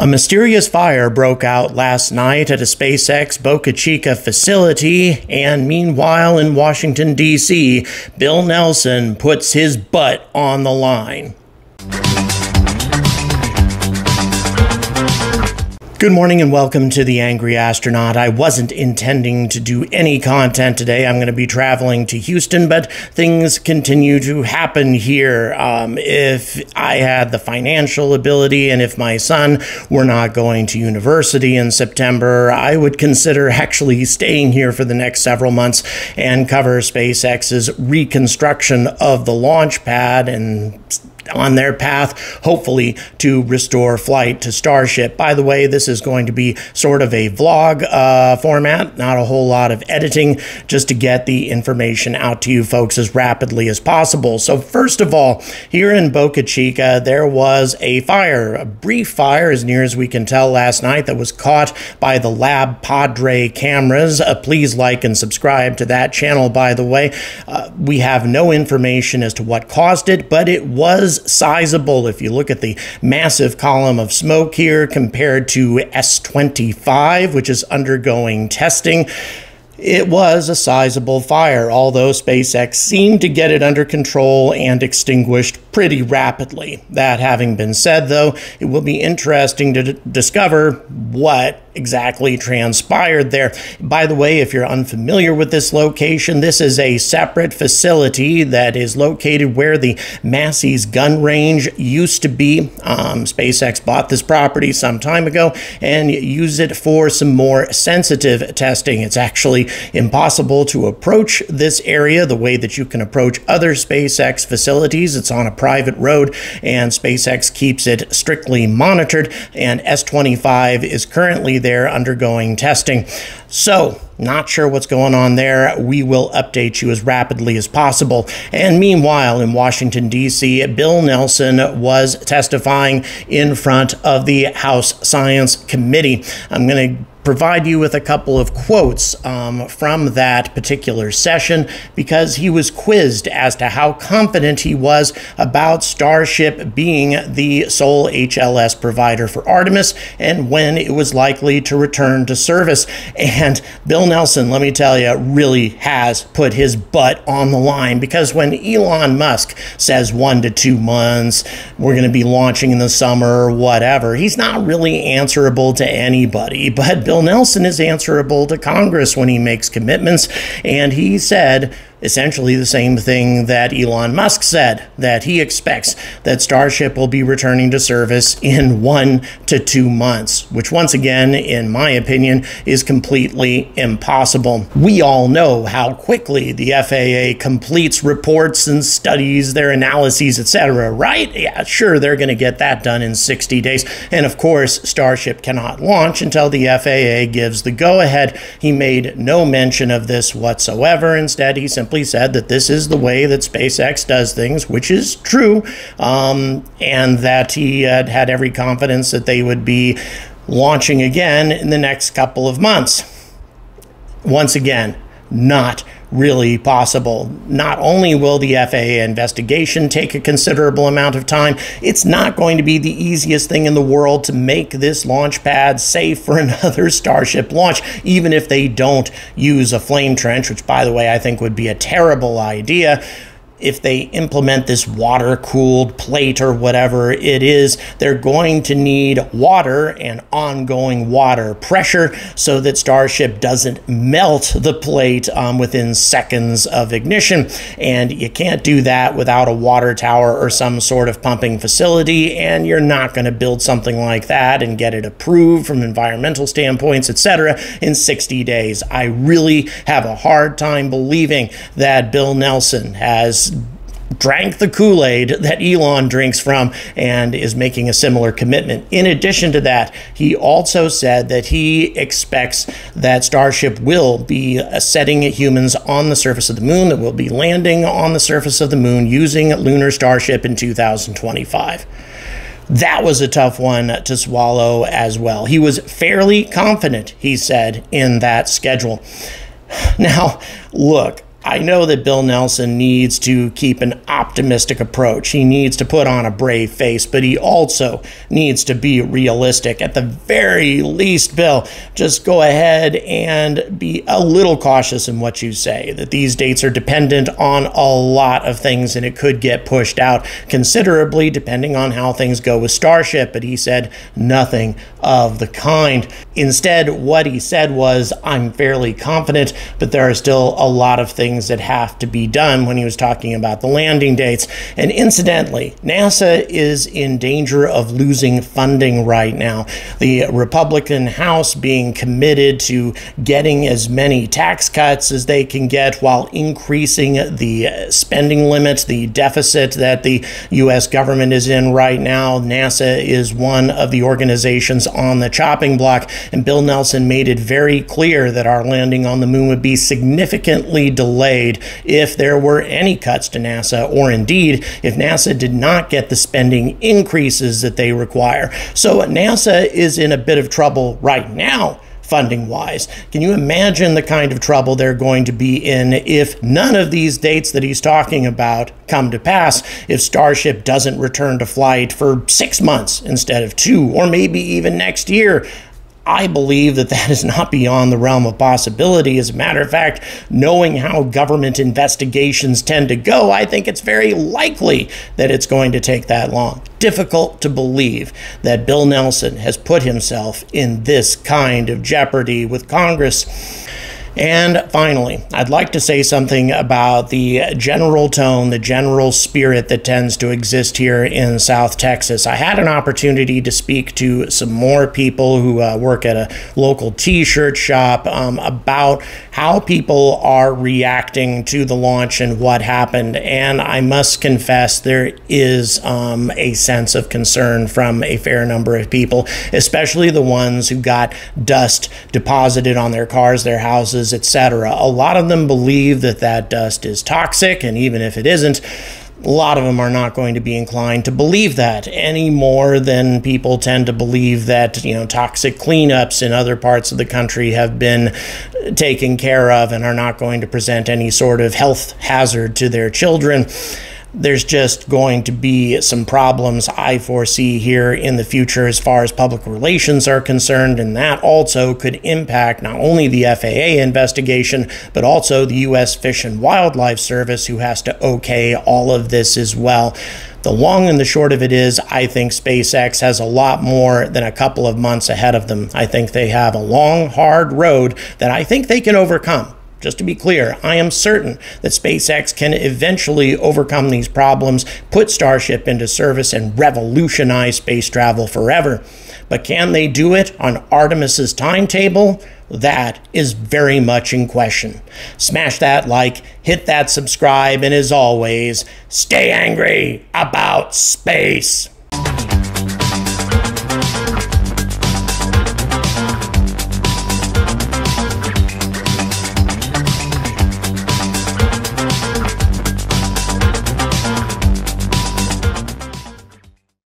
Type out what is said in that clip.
A mysterious fire broke out last night at a SpaceX Boca Chica facility, and meanwhile in Washington, D.C., Bill Nelson puts his butt on the line. Good morning and welcome to The Angry Astronaut. I wasn't intending to do any content today. I'm going to be traveling to Houston, but things continue to happen here. Um, if I had the financial ability and if my son were not going to university in September, I would consider actually staying here for the next several months and cover SpaceX's reconstruction of the launch pad and on their path, hopefully, to restore flight to Starship. By the way, this is going to be sort of a vlog uh, format, not a whole lot of editing, just to get the information out to you folks as rapidly as possible. So, first of all, here in Boca Chica, there was a fire, a brief fire, as near as we can tell last night, that was caught by the LabPadre cameras. Uh, please like and subscribe to that channel, by the way. Uh, we have no information as to what caused it, but it was sizable. If you look at the massive column of smoke here compared to S25, which is undergoing testing, it was a sizable fire, although SpaceX seemed to get it under control and extinguished pretty rapidly. That having been said, though, it will be interesting to discover what exactly transpired there. By the way, if you're unfamiliar with this location, this is a separate facility that is located where the Massey's gun range used to be. Um, SpaceX bought this property some time ago and used it for some more sensitive testing. It's actually impossible to approach this area the way that you can approach other SpaceX facilities. It's on a private road and SpaceX keeps it strictly monitored and S25 is currently there undergoing testing. So, not sure what's going on there. We will update you as rapidly as possible. And meanwhile, in Washington, D.C., Bill Nelson was testifying in front of the House Science Committee. I'm going to provide you with a couple of quotes um, from that particular session because he was quizzed as to how confident he was about Starship being the sole HLS provider for Artemis and when it was likely to return to service. And Bill Nelson, let me tell you, really has put his butt on the line because when Elon Musk says one to two months, we're going to be launching in the summer whatever, he's not really answerable to anybody. But Bill Nelson is answerable to Congress when he makes commitments. And he said essentially the same thing that Elon Musk said that he expects that Starship will be returning to service in one to two months, which, once again, in my opinion, is completely impossible. We all know how quickly the FAA completes reports and studies, their analyses, etc., right? Yeah, sure, they're going to get that done in 60 days. And of course, Starship cannot launch until the FAA gives the go ahead. He made no mention of this whatsoever. Instead, he simply simply said that this is the way that SpaceX does things, which is true, um, and that he had, had every confidence that they would be launching again in the next couple of months. Once again, not really possible. Not only will the FAA investigation take a considerable amount of time, it's not going to be the easiest thing in the world to make this launch pad safe for another Starship launch, even if they don't use a flame trench, which, by the way, I think would be a terrible idea if they implement this water cooled plate or whatever it is, they're going to need water and ongoing water pressure so that Starship doesn't melt the plate um, within seconds of ignition. And you can't do that without a water tower or some sort of pumping facility. And you're not going to build something like that and get it approved from environmental standpoints, etc., in 60 days. I really have a hard time believing that Bill Nelson has drank the Kool Aid that Elon drinks from and is making a similar commitment. In addition to that, he also said that he expects that Starship will be uh, setting humans on the surface of the moon, that will be landing on the surface of the moon using Lunar Starship in 2025 that was a tough one to swallow as well. He was fairly confident, he said, in that schedule. Now, look, I know that Bill Nelson needs to keep an optimistic approach. He needs to put on a brave face, but he also needs to be realistic. At the very least, Bill, just go ahead and be a little cautious in what you say. That these dates are dependent on a lot of things and it could get pushed out considerably depending on how things go with Starship. But he said nothing of the kind. Instead, what he said was, I'm fairly confident, but there are still a lot of things that have to be done when he was talking about the landing dates. And incidentally, NASA is in danger of losing funding right now. The Republican House being committed to getting as many tax cuts as they can get while increasing the spending limit, the deficit that the U.S. government is in right now. NASA is one of the organizations on the chopping block, and Bill Nelson made it very clear that our landing on the moon would be significantly delayed if there were any cuts to NASA, or indeed if NASA did not get the spending increases that they require. So NASA is in a bit of trouble right now funding wise. Can you imagine the kind of trouble they're going to be in if none of these dates that he's talking about come to pass? If Starship doesn't return to flight for six months instead of two, or maybe even next year? I believe that that is not beyond the realm of possibility. As a matter of fact, knowing how government investigations tend to go, I think it's very likely that it's going to take that long. Difficult to believe that Bill Nelson has put himself in this kind of jeopardy with Congress. And finally, I'd like to say something about the general tone, the general spirit that tends to exist here in South Texas. I had an opportunity to speak to some more people who uh, work at a local t shirt shop um, about how people are reacting to the launch and what happened. And I must confess, there is um, a sense of concern from a fair number of people, especially the ones who got dust deposited on their cars, their houses etc. A lot of them believe that that dust is toxic, and even if it isn't, a lot of them are not going to be inclined to believe that any more than people tend to believe that you know toxic cleanups in other parts of the country have been taken care of and are not going to present any sort of health hazard to their children there's just going to be some problems I foresee here in the future as far as public relations are concerned, and that also could impact not only the FAA investigation, but also the U.S. Fish and Wildlife Service, who has to okay all of this as well. The long and the short of it is, I think SpaceX has a lot more than a couple of months ahead of them. I think they have a long, hard road that I think they can overcome. Just to be clear, I am certain that SpaceX can eventually overcome these problems, put Starship into service, and revolutionize space travel forever. But can they do it on Artemis's timetable? That is very much in question. Smash that like, hit that subscribe, and as always, stay angry about space.